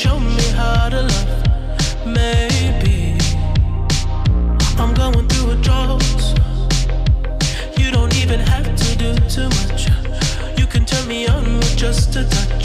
show me how to love. Maybe I'm going through a drought. You don't even have to do too much. You can turn me on with just a touch.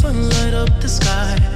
sunlight up the sky.